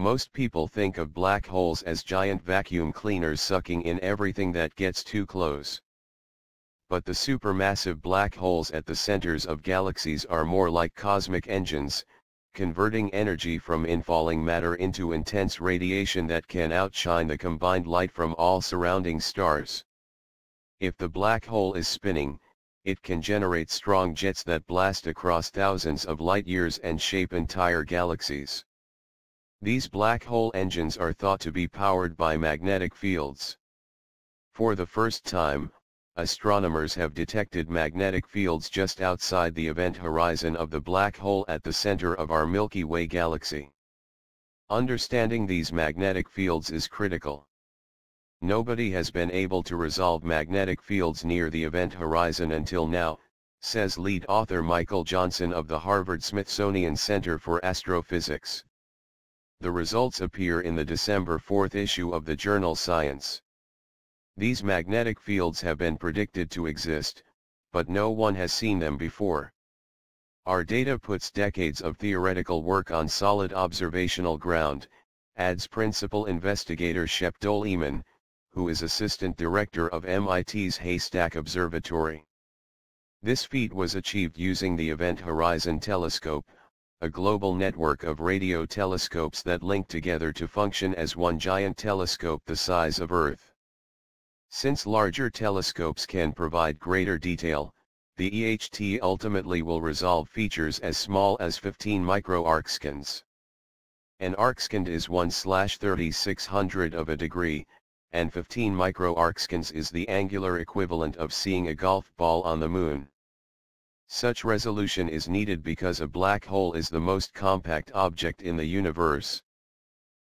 Most people think of black holes as giant vacuum cleaners sucking in everything that gets too close. But the supermassive black holes at the centers of galaxies are more like cosmic engines, converting energy from infalling matter into intense radiation that can outshine the combined light from all surrounding stars. If the black hole is spinning, it can generate strong jets that blast across thousands of light years and shape entire galaxies. These black hole engines are thought to be powered by magnetic fields. For the first time, astronomers have detected magnetic fields just outside the event horizon of the black hole at the center of our Milky Way galaxy. Understanding these magnetic fields is critical. Nobody has been able to resolve magnetic fields near the event horizon until now, says lead author Michael Johnson of the Harvard-Smithsonian Center for Astrophysics. The results appear in the December 4 issue of the journal Science. These magnetic fields have been predicted to exist, but no one has seen them before. Our data puts decades of theoretical work on solid observational ground, adds principal investigator Shep Doeleman, who is assistant director of MIT's Haystack Observatory. This feat was achieved using the Event Horizon Telescope, a global network of radio telescopes that link together to function as one giant telescope the size of Earth. Since larger telescopes can provide greater detail, the EHT ultimately will resolve features as small as 15 microarcseconds. An arcsecond is 1 slash 3600 of a degree, and 15 microarcseconds is the angular equivalent of seeing a golf ball on the moon. Such resolution is needed because a black hole is the most compact object in the universe.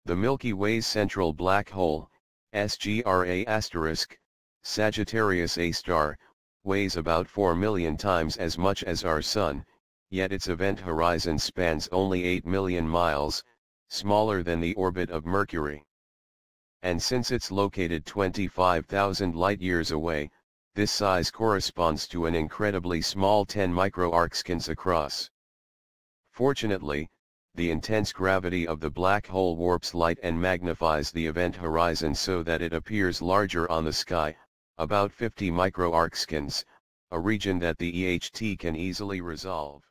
The Milky Way's central black hole, SGRA Sagittarius A star, weighs about 4 million times as much as our Sun, yet its event horizon spans only 8 million miles, smaller than the orbit of Mercury. And since it's located 25,000 light-years away, this size corresponds to an incredibly small 10 microarcseconds across. Fortunately, the intense gravity of the black hole warps light and magnifies the event horizon so that it appears larger on the sky, about 50 microarcseconds, a region that the EHT can easily resolve.